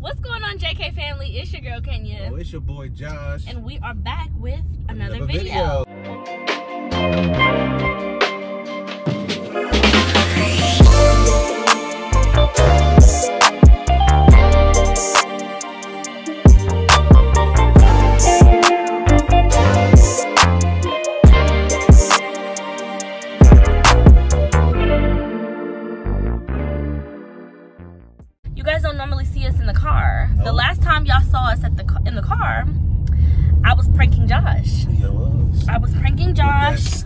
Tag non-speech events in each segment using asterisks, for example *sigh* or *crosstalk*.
What's going on, JK family? It's your girl Kenya. Oh, it's your boy Josh. And we are back with another, another video. video.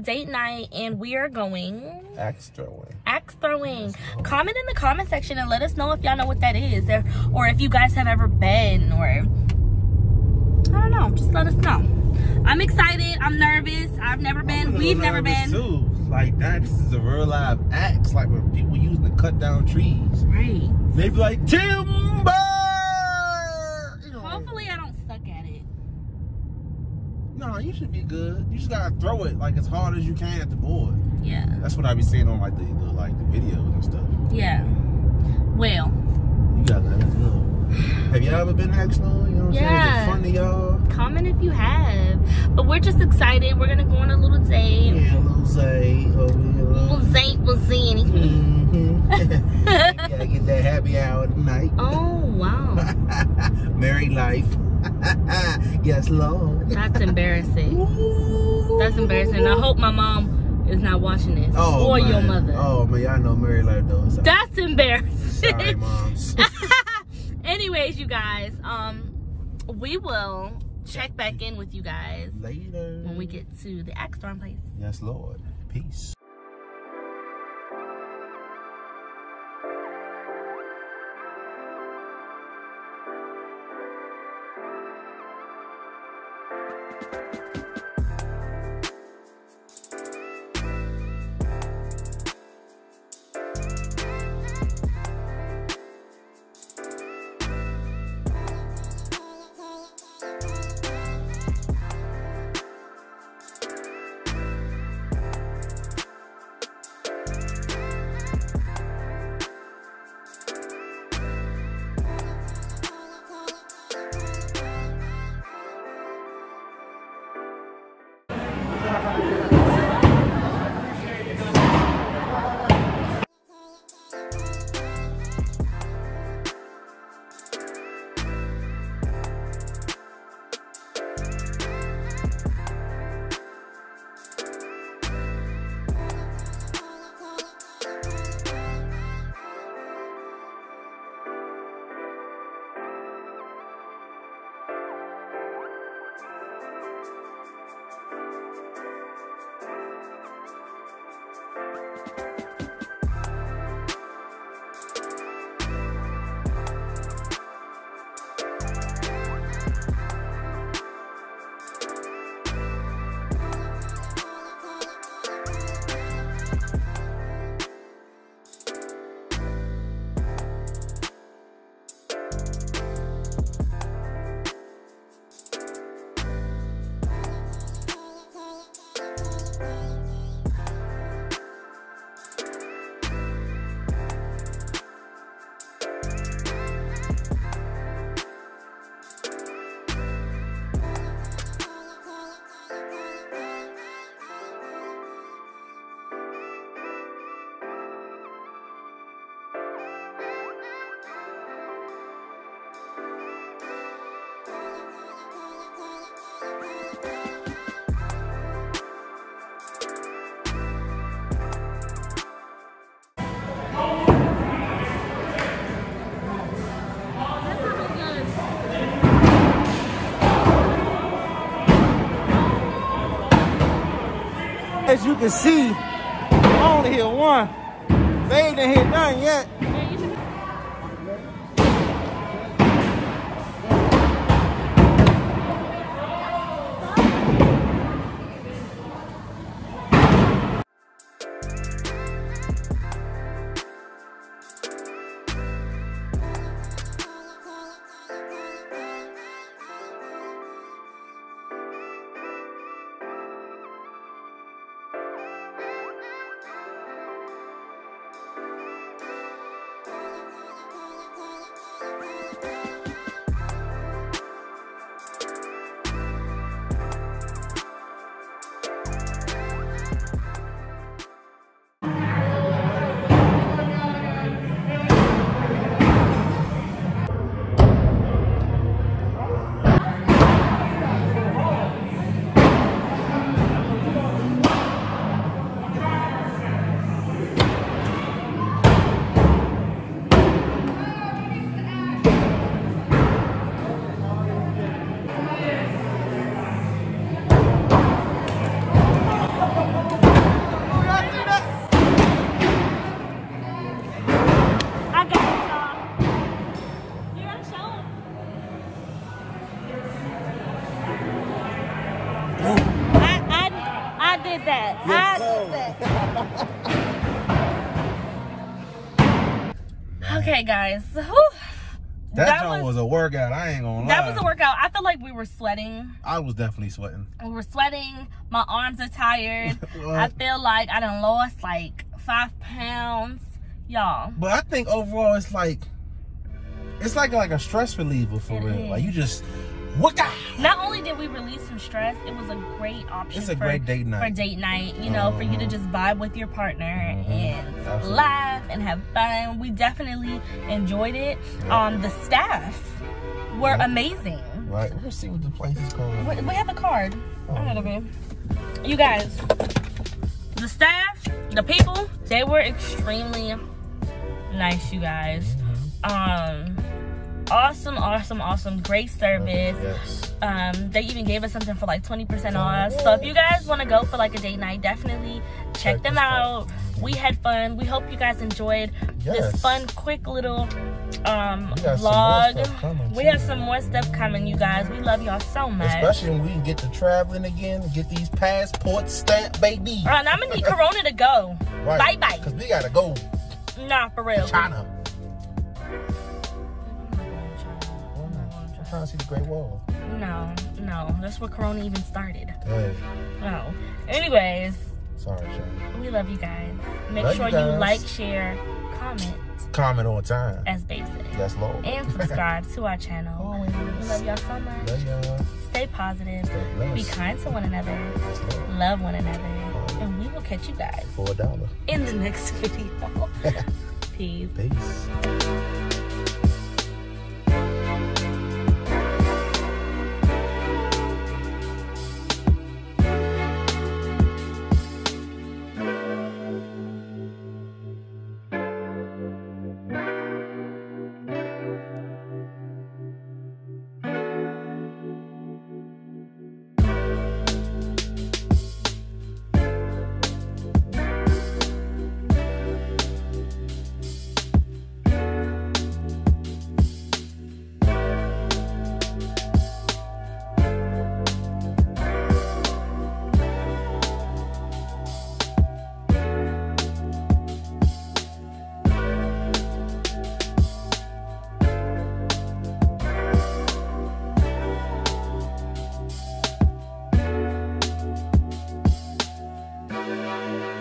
Date night, and we are going axe throwing. Axe throwing. Comment in the comment section and let us know if y'all know what that is, or, or if you guys have ever been, or I don't know. Just let us know. I'm excited. I'm nervous. I've never been. We've never been. Too like that. This is a real live axe, like when people using to cut down trees. Right. Maybe like timber. Hopefully, I don't suck at it. No, you should be good. You just gotta throw it like as hard as you can at the board. Yeah. That's what I be seeing on like the, the like the videos and stuff. Yeah. Well. You gotta let us know. Have y'all ever been throwing? You know what I'm yeah. saying? Is it fun to y'all? Comment if you have. But we're just excited. We're gonna go on a little date. Yeah, a little date. Little date was Zanny. Mm-hmm. *laughs* *laughs* gotta get that happy hour tonight. Oh life. *laughs* yes, Lord. That's embarrassing. Ooh. That's embarrassing. I hope my mom is not watching this. Oh, or man. your mother. Oh man, I know married life though. Sorry. That's embarrassing. Sorry, moms. *laughs* *laughs* Anyways, you guys, um, we will check back in with you guys later when we get to the Axe Throwing place. Yes, Lord. Peace. As you can see, I only hit one. They ain't hit none yet. Did that. I did that. Okay, guys. Whew. That, That was- was, a workout. I ain't gonna lie. That was a workout. I feel like we were sweating. I was definitely sweating. We were sweating. My arms are tired. *laughs* I feel like I done lost like five pounds. Y'all. But I think overall it's like it's like like a stress reliever for It real. is. Like you just what Not only did we release some stress, it was a great option It's a for, great date night. for date night, you know, for you to Mhm. just vibe with your partner and Absolutely. laugh and have fun. We definitely enjoyed it. Yeah. Um, the staff were Yeah. amazing. Right. Let's see what the place is called. We, have a card. Oh. I be. You guys, the staff, the people, they were extremely nice. You guys, um, awesome, awesome, awesome, great service. Yes. Um, they even gave us something for like 20% off. So if you guys want to go for like a date night, definitely check, Check them out. We had fun. We hope you guys enjoyed this fun, quick little um We got some more vlog. we have some more stuff coming, you guys. We love y'all so much. Especially when we can get to traveling again, get these passports stamped, baby. All right, now I'm gonna need *laughs* Corona to go. Bye bye. Because we gotta go Nah, for real. China. Trying to see the Great Wall. No, no, that's where Corona even started. Hey, No. Anyways, sorry, we love you guys. Make Love sure you you, like, share, comment Comment on time. as basic. Yes, Lord. And *laughs* subscribe to our channel. Always. We love y'all so much. Love y'all. Stay positive. Stay. Be kind to one another. Yes, Love one another. And we will catch you guys For a dollar. in the next *laughs* video. *laughs* Peace. Peace. Música